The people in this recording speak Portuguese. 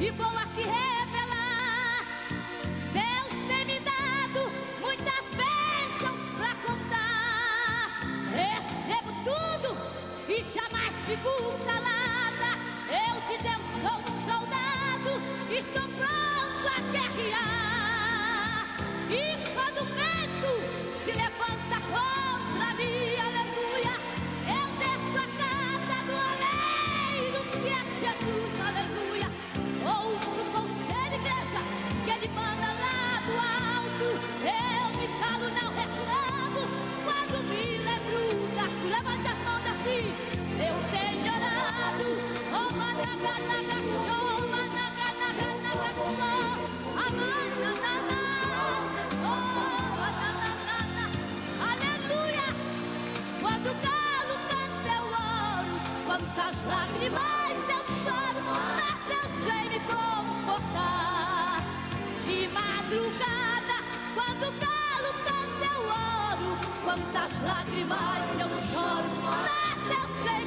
e vou aqui revelar. Deus tem me dado muitas bênçãos pra contar. Recebo tudo e jamais fico quantas lágrimas eu choro, mas Deus vem me confortar. De madrugada, quando o galo canta eu oro, quantas lágrimas eu choro, mas Deus vem